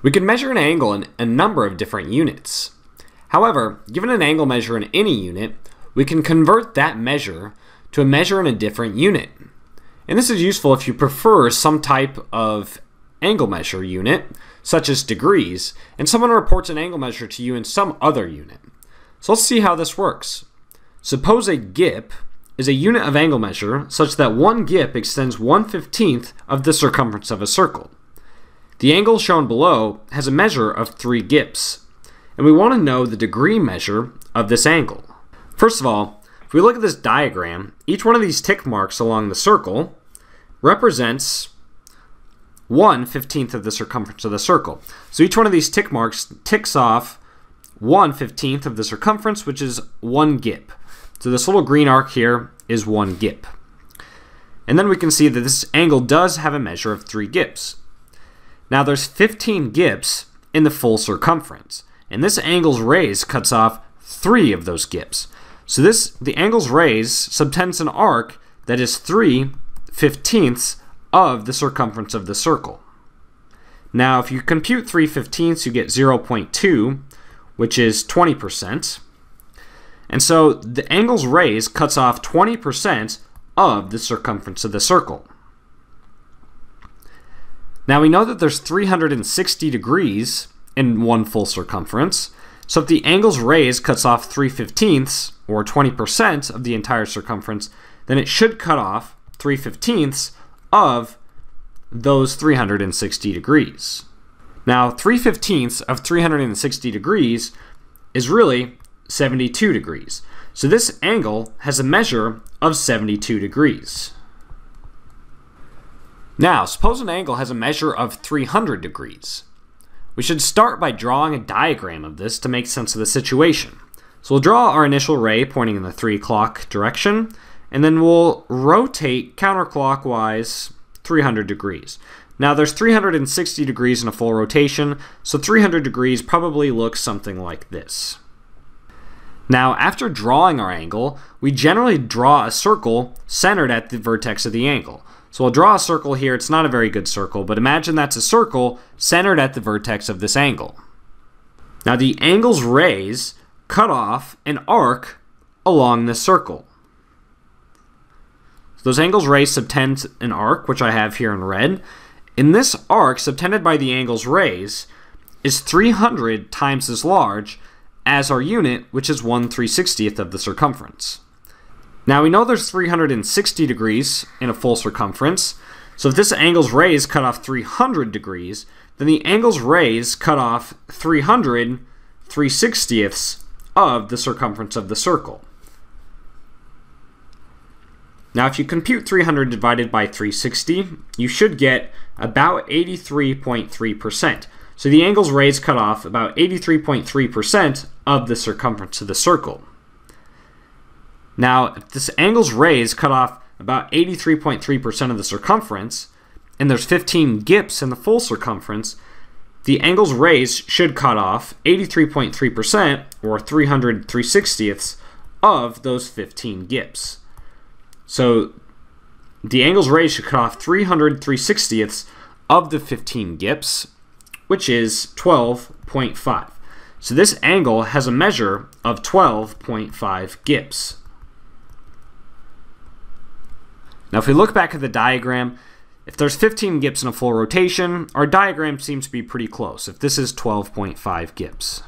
We can measure an angle in a number of different units. However, given an angle measure in any unit, we can convert that measure to a measure in a different unit. And this is useful if you prefer some type of angle measure unit, such as degrees, and someone reports an angle measure to you in some other unit. So let's see how this works. Suppose a gip is a unit of angle measure such that one gip extends 1 15th of the circumference of a circle. The angle shown below has a measure of 3 gips, and we want to know the degree measure of this angle. First of all, if we look at this diagram, each one of these tick marks along the circle represents 1 15th of the circumference of the circle. So each one of these tick marks ticks off 1 15th of the circumference, which is 1 gip. So this little green arc here is 1 gip. And then we can see that this angle does have a measure of 3 gips. Now there's 15 gips in the full circumference, and this angle's rays cuts off 3 of those gips. So this the angle's rays subtends an arc that is 3 fifteenths of the circumference of the circle. Now if you compute 3 fifteenths, you get 0.2, which is 20%. And so the angle's rays cuts off 20% of the circumference of the circle. Now we know that there's 360 degrees in one full circumference, so if the angle's rays cuts off 3 fifteenths, or 20% of the entire circumference, then it should cut off 3 fifteenths of those 360 degrees. Now, 3 fifteenths of 360 degrees is really 72 degrees. So this angle has a measure of 72 degrees. Now, suppose an angle has a measure of 300 degrees. We should start by drawing a diagram of this to make sense of the situation. So we'll draw our initial ray pointing in the 3 o'clock direction, and then we'll rotate counterclockwise 300 degrees. Now there's 360 degrees in a full rotation, so 300 degrees probably looks something like this. Now, after drawing our angle, we generally draw a circle centered at the vertex of the angle. So I'll draw a circle here. It's not a very good circle, but imagine that's a circle centered at the vertex of this angle. Now the angle's rays cut off an arc along this circle. So those angles rays subtend an arc, which I have here in red. In this arc, subtended by the angle's rays, is 300 times as large as our unit, which is 1 360th of the circumference. Now we know there's 360 degrees in a full circumference, so if this angle's rays cut off 300 degrees, then the angle's rays cut off 300 360ths of the circumference of the circle. Now if you compute 300 divided by 360, you should get about 83.3%. So the angle's rays cut off about 83.3% of the circumference of the circle. Now, if this angle's rays cut off about 83.3% of the circumference, and there's 15 gips in the full circumference, the angle's rays should cut off 83.3%, or 300 360ths, of those 15 gips. So the angle's rays should cut off 300 360ths of the 15 gips, which is 12.5. So this angle has a measure of 12.5 gips. Now if we look back at the diagram, if there's 15 gips in a full rotation, our diagram seems to be pretty close, if this is 12.5 gips.